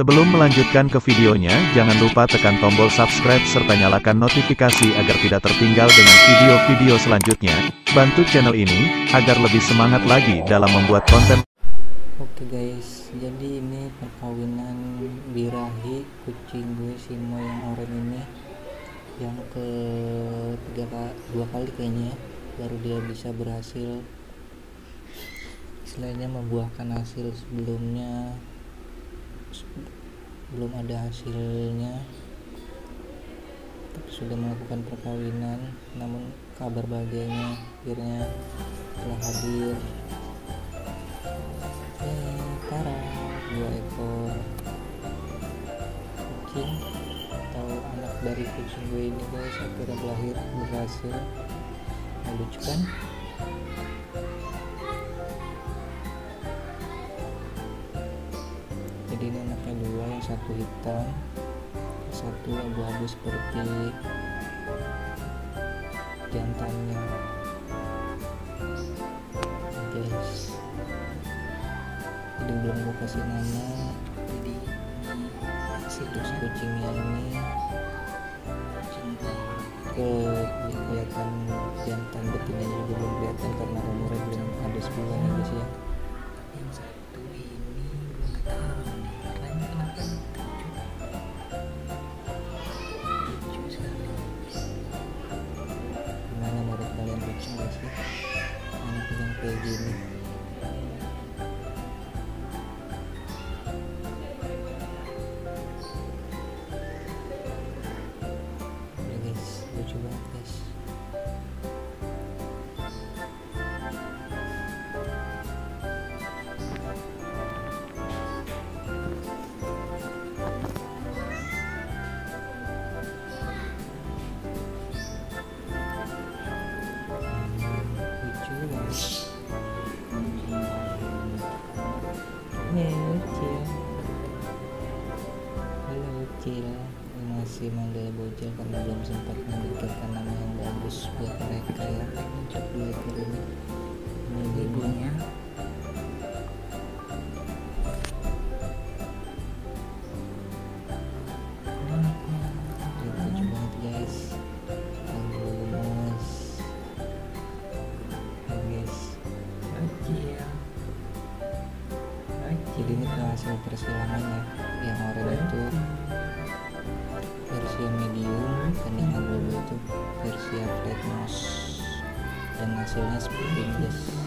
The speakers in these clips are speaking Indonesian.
Sebelum melanjutkan ke videonya, jangan lupa tekan tombol subscribe serta nyalakan notifikasi agar tidak tertinggal dengan video-video selanjutnya. Bantu channel ini, agar lebih semangat lagi dalam membuat konten. Oke guys, jadi ini perkawinan birahi kucing gue Simo yang oranye ini yang ke tiga dua kali kayaknya ya, baru dia bisa berhasil istilahnya membuahkan hasil sebelumnya se- belum ada hasilnya. Sudah melakukan perkawinan namun kabar bahagianya akhirnya telah hadir. Eh, dua ekor kucing atau anak dari kucing gue ini guys akhirnya berlahir berhasil nah, lucu satu hitam satu abu-abu seperti jantannya. Guys jadi belum gue kasih nama. Jadi situs kucingnya ini ke kelihatan jantan betina juga belum kelihatan karena umurnya belum ada sebulan kayak gini Halo, Cil. Halo, Cil. Masih manggil bocil karena belum sempat memikirkan nama yang bagus buat mereka ya. Cek dulu ekor ini. Ini ibunya. Jadi ini tuh hasil persilangan ya. Yang oranye itu versi medium dan yang abu-abu itu versi flat nose dan hasilnya seperti ini guys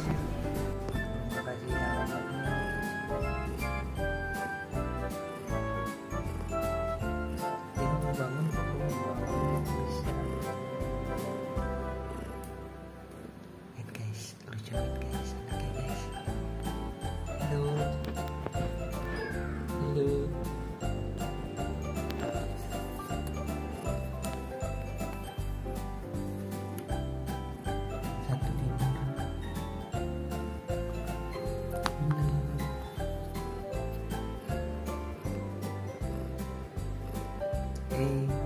Halo. Hey.